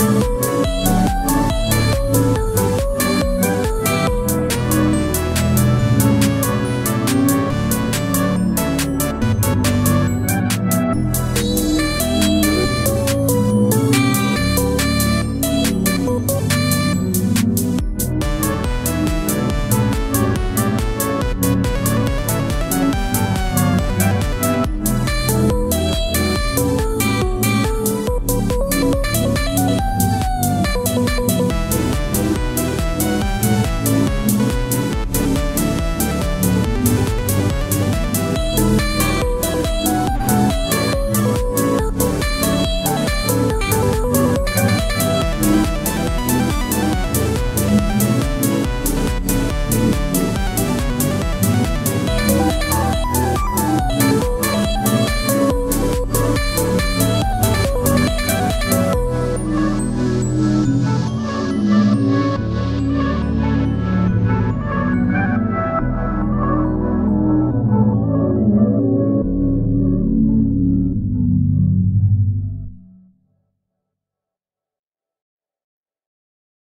you.